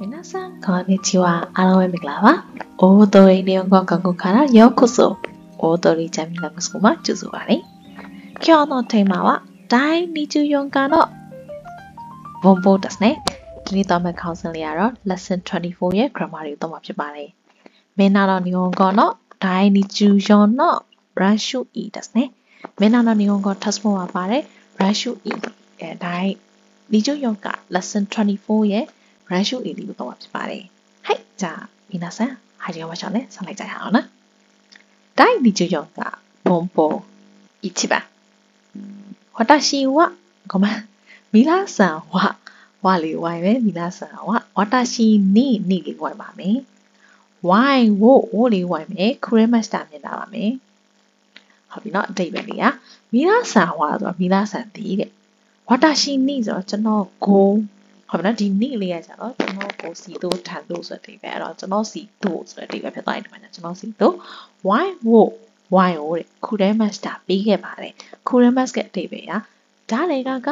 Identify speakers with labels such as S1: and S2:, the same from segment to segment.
S1: 皆さん、こんにちは。အားလုံးပဲမင်္ဂလာပါ။အိုးတော်ရီနေကောကကုခါရယောကုဆိုအိုးတော်ရီချမ်းမြေလာကုဆိုမှာကျူဆိုပါလေ။今日のテーマは第24課の文法ですね။ဒီနေ့တော့မယ့်ခေါင်းစဉ်လေးကတော့ lesson 24ရဲ့ grammar တွေကိုတော့မှာဖြစ်ပါတယ်။မင်းနာの日本語の第24のラッシュ E ですね။မင်းနာの日本語 test မှာပါတယ်။ rash E အဲ第24課 lesson 24ရဲ့ run shoot လေးလေးကိုတော့ဖြစ်ပါတယ်ဟိုက်じゃみなさんဟာဒီကမှာရှောင်းလဲဆက်လိုက်ကြရအောင်နော်第24課ポンポン1番私はごめんみなさんはဝလေးဝိုင်းပဲမိသားစုကဝါတာရှိနိနိလေးဝိုင်းပါမယ်ဝိုင်းဝို့ဝို့လေးဝိုင်းမယ်ခရစ်မတ်တာမြင်တာပါမယ်ဟုတ်ပြီနော်အတိတ်ပဲလေကမိသားစုကဆိုတာမိသားစုတည်တဲ့ဝါတာရှိနိဆိုတော့ကျွန်တော်ဂုံ ဟုတ်ပြီနော်ဒီနိလေးကကျတော့ကျွန်တော်ကိုစီတို့ထန်တို့ဆိုတဲ့အဓိပ္ပာယ်အဲ့တော့ကျွန်တော်စီတို့ဆိုတဲ့အဓိပ္ပာယ်ဖြစ်သွားတယ်ဒီမှာကျွန်တော်စီတို့ why ဝို့ why ဟိုတဲ့ခုရဲ master ပေးခဲ့ပါတယ်ခုရဲ master ရဲ့အဓိပ္ပာယ်ကဒါတွေကက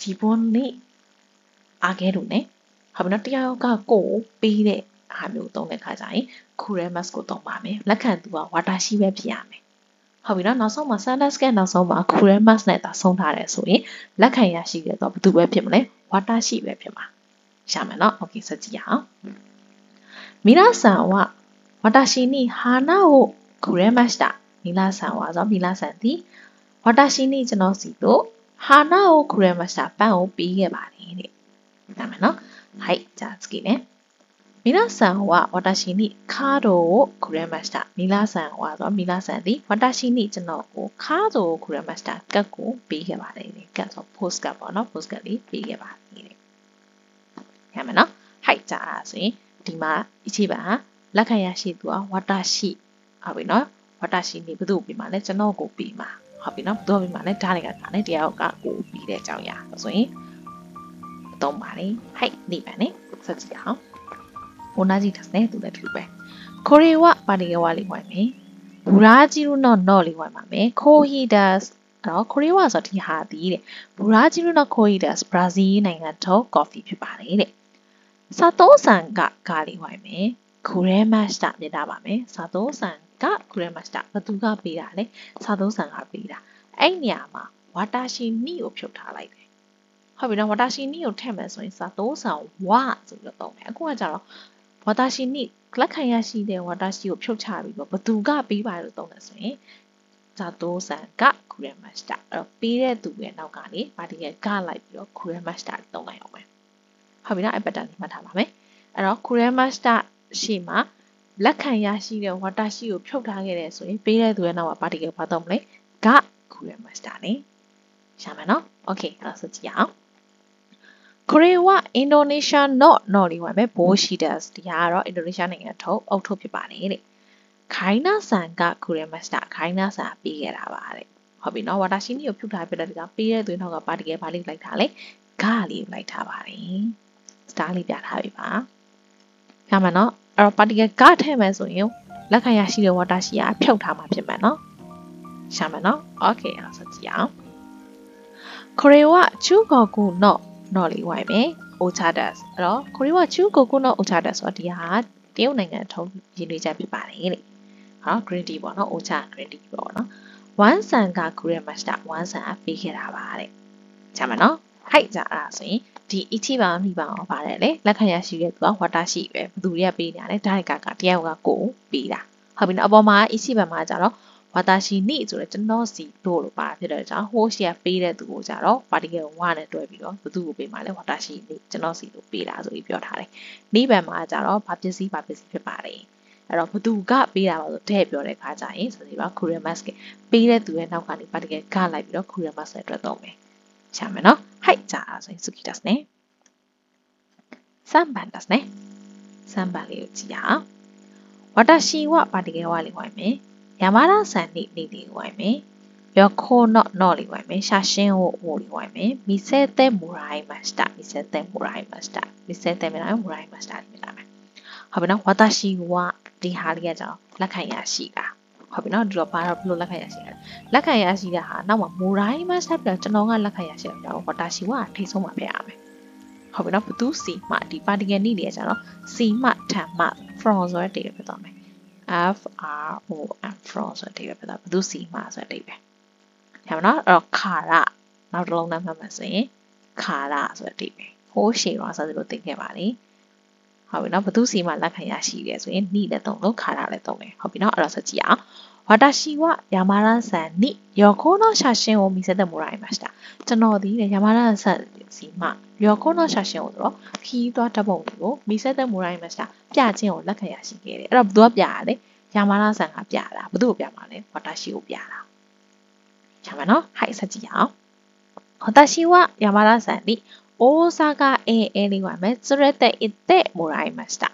S1: ဒီဘုန်းနိအားခဲ့လို့ ਨੇ ဟုတ်ပြီနော်တရားကကိုပေးတဲ့အားမျိုးသုံးတဲ့ခါကျရင်ခုရဲ mask ကိုသုံးပါမယ်လက်ခံသူကဝါတာရှိပဲဖြစ်ရမယ် ဟုတ်ပြီနော်နောက်ဆုံးမှာ standard scan နောက်ဆုံးမှာ current mass နဲ့သာဆုံးထားတယ်ဆိုရင်လက်ခံရရှိတယ်တော့ဘယ်သူပဲဖြစ်မလဲ water sheet ပဲဖြစ်မှာရမယ်နော် okay ဆက်ကြည့်ရအောင်မိနာဆန်ဝဝတာရှိနီဟာနာကိုကူရဲမတ်တာမိလာဆန်ဝါဆိုမိလာဆန်သည်ဝတာရှိနီကျွန်တော်စီတို့ဟာနာကိုကူရဲမတ်တာပန့်ကိုပေးခဲ့ပါတယ်တဲ့ဒါမှနော်ဟိုက်ဂျာစကီနဲ့ မိလာဆန်ဟောဝါတာရှိနိခါတော်ကိုခူရမတ်စတာမိလာဆန်ဟောတော့မိလာဆန်သည်ဝါတာရှိနိကျွန်တော်ကိုခါတော်ကိုခူရမတ်စတာကတ်ကိုပေးခဲ့ပါတယ်ကတ်ဆို post ကပေါ့နော် post ကလေးပေးခဲ့ပါတယ်ရမယ်နော်ဟိုက်ကြတာဆိုရင်ဒီမှာအချိပါလက်ခံရရှိသူကဝါတာရှိဟုတ်ပြီနော်ဝါတာရှိနေဘယ်သူ့ကိုပြီးမှာလဲကျွန်တော်ကိုပြီးမှာဟုတ်ပြီနော်ဘယ်သူ့ကိုပြီးမှာလဲဓာတ်တွေကကနဲ့တရားကကိုပြီးတဲ့အကြောင်းအရာဆိုရင်အသုံးပါလေဟိုက်နေပါနဲ့ဆက်ကြည့်အောင် 同じですねသူလည်းဒီလိုပဲこれはပါဠိကဝလေးဝင်မယ်ဘူရာဂျီရုနော်နော်လေးဝင်ပါမယ်ခိုဟီဒတ်အဲ့တော့ကိုရီးဝါဆိုဒီဟာဒီတဲ့ဘူရာဂျီရုနော်ခိုဟီဒတ်ဘရာဇီးနိုင်ငံထုတ်ကော်ဖီဖြစ်ပါတယ်တဲ့စာသုံးဆန်ကကားလေးဝင်မယ်ကူရဲမတ်တာမြင်တာပါမယ်စာသုံးဆန်ကကူရဲမတ်တာဘသူကပေးတာလဲစာသုံးဆန်ကပေးတာအဲ့နေရာမှာဝါတာရှိနီကိုဖြုတ်ထားလိုက်တယ်ဟုတ်ပြီနော်ဝါတာရှိနီကိုထည့်မယ်ဆိုရင်စာသုံးဆန်ဝဆိုပြီးတော့သုံးမယ်အခုကကြတော့ ဝါတာရှိနိလက်ခံရရှိတဲ့ဝါတာရှိကိုဖြုတ်ချပြီးတော့ဘသူကပေးပါလို့သုံးတယ်ဆိုရင်ဇာတိုးဆန်ကကူရမတ်စတာအဲ့တော့ပေးတဲ့သူရဲ့နောက်ကနေပါတီရဲ့ကလိုက်ပြီးတော့ကူရမတ်စတာသုံးလိုက်အောင်မယ်ဟုတ်ပြီနော်အဲ့ပတ်တန်လေးမှတ်ထားပါမယ်အဲ့တော့ကူရမတ်စတာရှိမှလက်ခံရရှိတဲ့ဝါတာရှိကိုဖြုတ်ထားခဲ့တယ်ဆိုရင်ပေးတဲ့သူရဲ့နောက်ကပါတီရဲ့ဘာသုံးမလဲကကူရမတ်စတာနေရှာမယ်နော်โอเคအဲ့ဒါဆိုကြည့်အောင် Krewa Indonesia not not ဒီမှာပဲ bowl sheeters ဒီဟာကတော့ Indonesia နိုင်ငံထုတ်အုတ်ထုတ်ဖြစ်ပါတယ်တဲ့ခိုင်းနာဆန်ကကုရမတ်စတာခိုင်းနာဆန်ပေးခဲ့တာပါတဲ့ဟုတ်ပြီနော်ဝါတာရှင်းကြီးကိုဖြုတ်ထားပြတော့ဒီကပေးတဲ့သွင်းထောက်ကပါတီကယ်ဘာလေးလိုက်ထားလဲဂါလေးလိုက်ထားပါတယ်စတားလေးပြထားပြီပါရမှာနော်အဲ့တော့ပါတီကယ်ဂါထည့်မယ်ဆိုရင်လက်ခံရရှိတဲ့ဝါတာရှီကဖြုတ်ထားမှာဖြစ်မှာနော်ရှာမှာနော်โอเคအဲ့ဒါဆိုကြည့်အောင် Korea ချူကောကူနော် နော်လေးဝိုင်မယ် Ochadas အဲ့တော့ကိုရီးဝါချူကိုကုနော် Ochadas ဆိုတော့ဒီဟာတရုတ်နိုင်ငံထုံးရင်းနှီးချက်ဖြစ်ပါတယ်တဲ့ဟော green tea ပေါ့နော် Ocha green tea ပေါ့နော် one san က Korean master one san အပေးခဲ့တာပါတဲ့ချမ်းမနော်ဟိုက်ကြအဲ့ဒါဆိုရင်ဒီအချီပါမိပါအောင်ပါတယ်လေလက်ခံရရှိတဲ့သူကဝါတာရှိပဲဘသူတွေကပေးနေရတယ်ဒါတွေကကတရားကကိုပေးတာဟုတ်ပြီနော်အပေါ်မှာအချီပါမှာကြတော့ ဝါတာရှိနိဆိုတော့ကျွန်တော်စီတို့လို့ပါဖြစ်တဲ့ကြောင့် host ကပေးတဲ့သူကိုကြတော့ particle 1နဲ့တွဲပြီးတော့ဘသူ့ကိုပေးမှလဲဝါတာရှိနိကျွန်တော်စီတို့ပေးတာဆိုပြီးပြောထားတယ်နိဗ္ဗာန်မှာကြတော့ဘာပစ္စည်းဘာပစ္စည်းဖြစ်ပါတယ်အဲ့တော့ဘသူကပေးတာပါဆိုတဲ့ပြောတဲ့ခါကျရင်ဆိုဒီပါ courier mask ကပေးတဲ့သူရဲ့နောက်ကနေ particle ကလိုက်ပြီးတော့ courier mask နဲ့တွဲတော့မယ်ရှာမယ်နော်ဟိုက်ကြာဆိုရင် suki das နဲ့စမ်းပန် das နဲ့စမ်းပန်လေးကိုကြည့်ရအောင်ဝါတာရှိဝပါတီကယ်ဝလေးဝိုင်းမယ် ယမရာဆန်နိနိလီဝိုင်မေယောခိုနော့နော့လီဝိုင်မေရှာရှင်းဟိုဟိုလီဝိုင်မေမီဆဲတဲမူရိုင်းမတ်စတာမီဆဲတဲမူရိုင်းမတ်စတာမီဆဲတဲမူရိုင်းမူရိုင်းမတ်စတာလီလာမယ်ဟုတ်ပြီနော်ဝါတာရှိဝါဒီဟာလေးကကြောင့်လက်ခံရရှိတာဟုတ်ပြီနော်ဒီတော့ဘာတော့ဘလို့လက်ခံရရှိတာလက်ခံရရှိတာဟာနောက်မှာမူရိုင်းမတ်စတာပြီးတော့ကျွန်တော်ကလက်ခံရရှိတာဝါတာရှိဝါထိဆုံးမှာဖြစ်ရမယ်ဟုတ်ပြီနော်ဘသူစီမှဒီပါတီဂန်နီတွေကျတော့စီမှထံမှ from ဆိုတဲ့တွေပဲသွားမယ် F R O M from ဆိုတဲ့ data ဖြစ်သွားဘသူစီမှဆိုတဲ့ data ဟုတ်မနော်အဲ့တော့ခါရနောက်တစ်လုံးနဲ့မှတ်မှဆိုရင်ခါရဆိုတဲ့ data ဟိုးရှေ့တော့ဆက်စလို့သင်ခဲ့ပါလေဟုတ်ပြီနော်ဘသူစီမှလက်ခံရရှိတယ်ဆိုရင်နိလည်းသုံးလို့ခါရလည်းသုံးတယ်ဟုတ်ပြီနော်အဲ့တော့ဆက်ကြည့်အောင် 私は山田さんに旅行の写真を見せてもらいました。ကျွန်တော်ဒီ山田さんစီမှ旅行の写真をတော့ခီးသွားဓာတ်ပုံတွေကို見せてもらいましたပြခြင်းကိုလက်ခံရရှိခဲ့တယ်အဲ့တော့ဘသူကပြရလဲ山田さんကပြတာဘသူကိုပြမှာလဲ私ကိုပြတာရမယ်နော်はいဆက်ကြည့်အောင်私は山田さんに大阪へエリワメ連れて行ってもらいました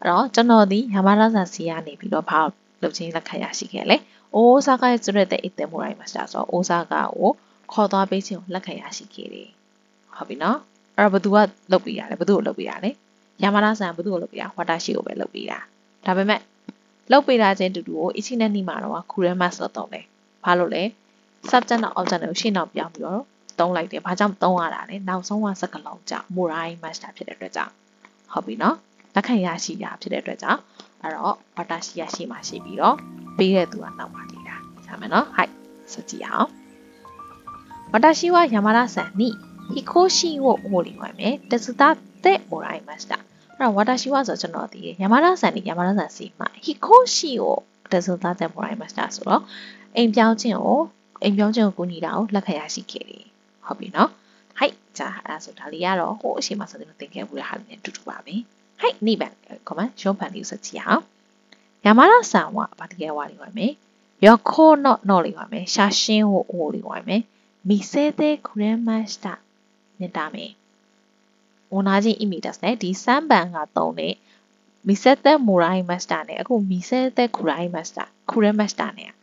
S1: အဲ့တော့ကျွန်တော်ဒီ山田さんစီကနေပြီးတော့ဘာ လုပ်ချင်းလက်ခံရရှိခဲ့လေ။အိုဆာကာရဲ့ကျွတ်တဲ့အိတ်တဲမိုရိုင်းမစတာဆိုအိုဆာကာကိုခေါ်သွားပေးခြင်းကိုလက်ခံရရှိခဲ့တယ်။ဟုတ်ပြီနော်။အဲ့တော့ဘသူကလုပ်ပေးရလဲဘသူကိုလုပ်ပေးရလဲ။ယာမာနာဆန်ဘသူကိုလုပ်ပေးရဝါတာရှိကိုပဲလုပ်ပေးတာ။ဒါပေမဲ့လုပ်ပေးတာချင်းတူတူကိုအချင်းနဲ့နှိမှာတော့ခူရဲမတ်လို့တော့တယ်။ဘာလို့လဲ။ subject နဲ့ object ကိုရှင်းအောင်ပြောင်းပြီးတော့သုံးလိုက်တယ်။ဘာကြောင့်သုံးရတာလဲ။နောက်ဆုံးကစကလုံးကြောင့် moral master ဖြစ်တဲ့အတွက်ကြောင့်ဟုတ်ပြီနော်။လက်ခံရရှိတာဖြစ်တဲ့အတွက်ကြောင့် အဲ့တော့ဝါတာရှိရရှိမှရှိပြီးတော့ပေးတဲ့သူကနောက်မှနေတာဆမ်းမယ်နော်ဟိုက်စကြည့်အောင်私は山田さんに飛行士を降りまめ手伝ってもらいました。အဲ့တော့私はဆိုကျွန်တော်ဒီ山田さんに山田さんစီမှာ飛行士を手伝ってもらいましたဆိုတော့အိမ်ပြောင်းခြင်းကိုအိမ်ပြောင်းခြင်းကိုကူညီတာကိုလက်ခံရရှိခဲ့တယ်။ဟုတ်ပြီနော်။ဟိုက်じゃあအဲ့ဒါဆိုဒါလေးကတော့ဟိုအရှိမဆိုတဲ့သင်ခဲ့ဘူးတဲ့ဟာလေးနဲ့တူတူပါပဲ။ ဟိုက်နိဗ္ဗာန်コメント版လေးဆက်ကြည့်အောင်။山田さんはဘာတကယ်ဝါလိမ့်မယ်။横ののလိမ့်မယ်။写真を降りမယ်။見せてくれました。見た目。同じ意味ですね。第3番がသုံးတဲ့見せてもらいましたね。အခု見せてくれました。くれましたね。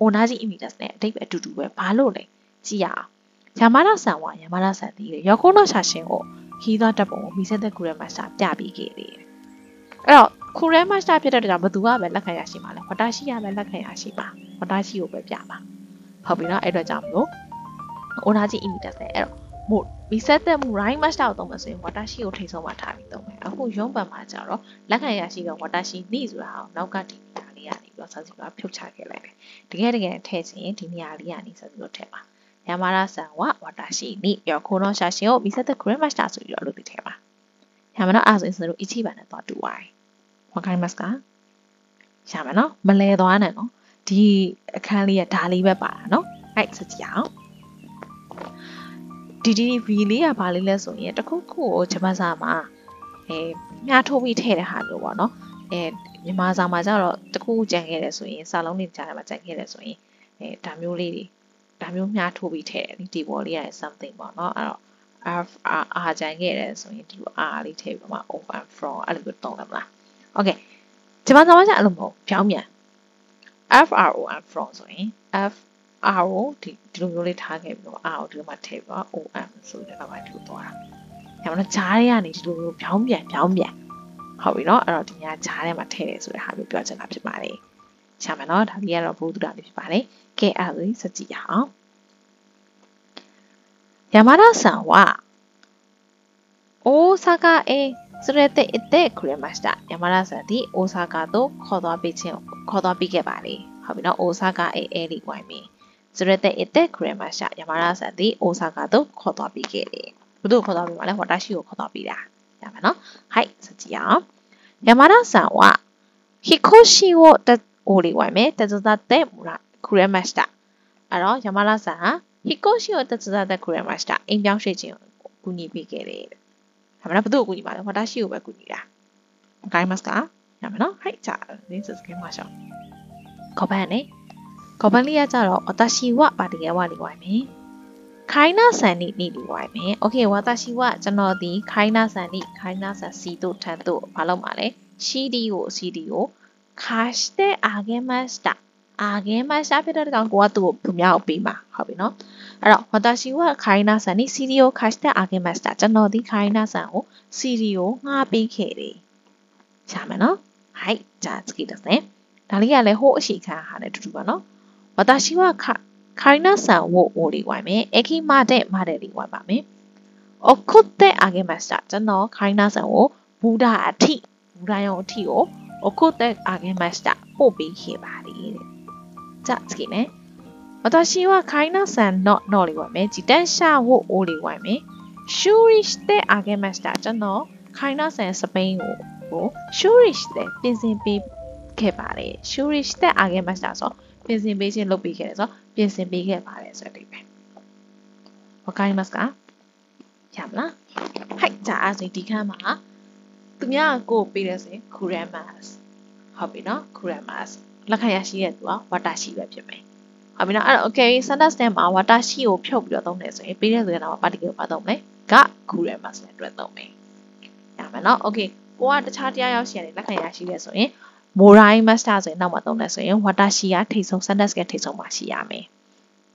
S1: 同じ意味ですね。အတိတ်ပဲအတူတူပဲဘာလို့လဲကြည့်ရအောင်。山田さんは山田さんဒီ横の写真を ခီးသားဓာတ်ပုံကိုမီဆက်သက်ကူရဲမှာစာပြပေးခဲ့တယ်။အဲ့တော့ခုရဲမှာစာပြတဲ့ကြောင့်ဘသူကပဲလက်ခံရရှိမှာလဲ။ဝတာရှိရမယ်လက်ခံရရှိပါ။ဝတာရှိကိုပဲပြပါ။ဟုတ်ပြီနော်အဲ့တော့ကြောင့်မလို့အိုနာကြီးအီမီတက်တယ်အဲ့တော့မို့မီဆက်သက်မှု right match တော့သုံးမယ်ဆိုရင် water sheet ကိုထိဆုံးမှထားပြီးသုံးမယ်အခုရုံးပန်မှာကြတော့လက်ခံရရှိက water sheet နှိဆိုတာဟာနောက်ကဒီနေရာလေးကနေပြီးတော့ဆက်စီကဖြုတ်ချခဲ့လိုက်တယ်တကယ်တကယ်ထည့်ချင်ဒီနေရာလေးကနေဆက်စီကိုထည့်ပါ Yamara san wa watashi ni Yoko no shashin wo misatte kuremashita ဆိုပြီးတော့လုပ်ပေးခဲ့ပါ။ရမနော်အားဆိုရင်ကျွန်တော်တို့ Ichiba နဲ့သွားတူပါတယ်။ဝကိုင်းမတ်ကရမနော်မလဲသွားနဲ့နော်။ဒီအခန်းလေးကဒါလေးပဲပါတာနော်။အဲ့ဆက်ကြည့်အောင်။ဒီဒီ V လေးကဘာလေးလဲဆိုရင်တခုခုကိုဂျပန်စာမှာအဲမြှားထိုးပြီးထည့်တဲ့ဟာမျိုးပေါ့နော်။အဲမြန်မာစာမှာကျတော့တခုခုကြံခဲ့တယ်ဆိုရင်စာလုံးတွေကြားထဲမှာကြံခဲ့တယ်ဆိုရင်အဲဒါမျိုးလေးတွေ ဒါမျိုးမြားထိုးပြီးထည့်တယ်ဒီပေါ်လေးရတယ် something ပေါ့နော်အဲ့တော့ R R R ကြံခဲ့တယ်ဆိုရင်ဒီလို R လေးထည့်ပြီးမှ open from အဲ့လိုမျိုးတုံးတယ်မလား Okay ဂျပန်စာမှာကျအဲ့လိုမဟုတ်ပြောင်းပြန် F R O N from ဆိုရင် F R ကိုဒီဒီလိုမျိုးလေးထားခဲ့ပြီးတော့ R ကိုဒီလိုမှထည့်ပြီးတော့ OM ဆိုတဲ့နောက်ပိုင်းထူသွားတာ။ဒါမှမဟုတ်ဂျားထဲကနေဒီလိုမျိုးဖြောင်းပြန်ဖြောင်းပြန်ဟုတ်ပြီနော်အဲ့တော့ဒီညာဂျားထဲမှာထည့်တယ်ဆိုတဲ့ဟာမျိုးပြောချင်တာဖြစ်ပါတယ်။ ရှာမယ်နော်ဒါလေးကတော့ဘုဒ္ဓတာလေးဖြစ်ပါတယ်။ကဲအဲ့ဒါလေးစကြည့်ရအောင်။山田さんは大阪へ連れて行ってくれました。山田さんဒီ大阪သို့ခေါ်သွားပေးခြင်းခေါ်သွားပေးခဲ့ပါလေ။ဟုတ်ပြီနော်大阪へエリဝိုင်းမီ連れて行ってくれました。山田さんで大阪とခေါ်သွားပြီးခဲ့တယ်။ဘုသူခေါ်သွားပြီးမှလဲ私をခေါ်သွားပြီးတာ။ရမယ်နော်။はい、そっちや。山田さんは引っ越しを အိုလေးဝိုင်မယ်တက်ဇဇတဲ့မူရာခူရဲမတ်စတာအဲ့တော့ယမလာဆန်ဟာဟီကိုရှိကိုတက်ဇဇတဲ့ခူရဲမတ်စတာအိမ်ပြောင်းရွှေ့ခြင်းကိုကူညီပေးခဲ့တယ်ဒါမှမဟုတ်ဘသူ့ကိုကူညီပါလဲဝါတာရှိကိုပဲကူညီတာဂိုင်းမတ်ကရမယ်နော်ဟိုက်ကြလင်းစစ်စကဲမှာရှောင်းကောပန်နေကောပန်လေးကကြတော့အတရှိဝပါတကယ်ဝလေးဝိုင်မယ်ခိုင်းနာဆန်နိနိလီဝိုင်မယ်။ Okay ဝါတာရှိဝကျွန်တော်ဒီခိုင်းနာဆန်နိခိုင်းနာဆန်စီတို့ထန်တို့ဘာလို့မလဲ။ CD ကို CD ကို ခါရှတဲ့အာဂင်မတ်စတာအာဂင်မတ်စတာဖြစ်တဲ့ကောင်ကိုကသူ့ကိုသူများကိုပေးမှာဟုတ်ပြီနော်အဲ့တော့ဝါ私はခိုင်းနာဆန်နိ CD ကိုခါရှတဲ့အာဂင်မတ်စတာကျွန်တော်ဒီခိုင်းနာဆန်ကို CD ကိုငှားပေးခဲ့တယ်ရှာမယ်နော်ဟိုက်じゃあ次ですねဒါလေးကလည်းဟိုးအရှိခံဟာနဲ့တူတူပါနော်私はカイナさんを降りわめ、駅までまでりわまめ。 送ってあげましたကျွန်တော်ခိုင်းနာဆန်ကိုဘူဒါအထိဘူဒါရောအထိကို 送ってあげました。ポビヒバリ。じゃあ次ね。私はカイナさんの乗りめ、自転車を折りめ、修理してあげました。じゃの、カイナさんスペイン語を修理して、ビジンビケバリ、修理してあげました。そう。ビジンビジンロビケでそ。ビジンビケバリ、それで。わかりますか？やむな。はい。じゃあ、次、ディカマー。 သူများကိုပေးတယ်ဆိုရင် kuramas ဟုတ်ပြီနော် kuramas လက်ခံရရှိတဲ့သူက watashi ပဲဖြစ်မယ်ဟုတ်ပြီနော်အဲ့တော့ okay sentence ထဲမှာ watashi ကိုဖြုတ်ပြီးတော့သုံးတယ်ဆိုရင်ပေးတဲ့သူကတော့ particle ကိုပါသုံးမယ်က kuramas နဲ့တွဲသုံးမယ်ရမယ်နော် okay ကိုကတခြားတရားရောက်ရှိရတယ်လက်ခံရရှိတယ်ဆိုရင် morai master ဆိုရင်နောက်မှာသုံးတယ်ဆိုရင် watashi ကထိတ်ဆုံး sentence ကထိတ်ဆုံးမှာရှိရမယ်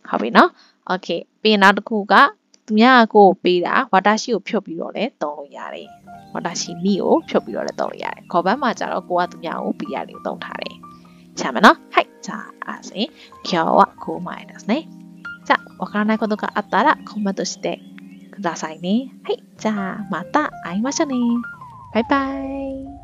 S1: ဟုတ်ပြီနော် okay ပြီးရင်နောက်တစ်ခုက သူများကိုပေးတာဝါတာရှိကိုဖြုတ်ပြီးတော့လည်းသုံးလို့ရတယ်ဝါတာရှိနီကိုဖြုတ်ပြီးတော့လည်းသုံးလို့ရတယ်ခေါ်ဘန်းမှာကျတော့ကိုကသူများကိုပေးရတယ်သုံးထားတယ်ချမ်းမနော်はいじゃあ今日はここまでですねじゃあわからないことがあったらコメントしてくださいねはいじゃあまた会いましょうねバイバイ